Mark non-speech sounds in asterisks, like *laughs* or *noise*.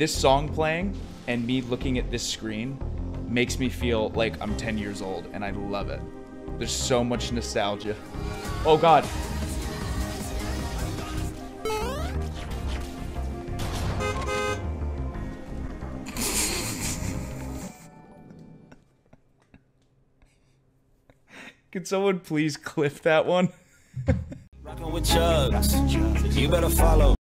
this song playing and me looking at this screen makes me feel like I'm 10 years old, and I love it. There's so much nostalgia. Oh god. *laughs* Can someone please clip that one? *laughs* Rockin' with chugs. You better follow.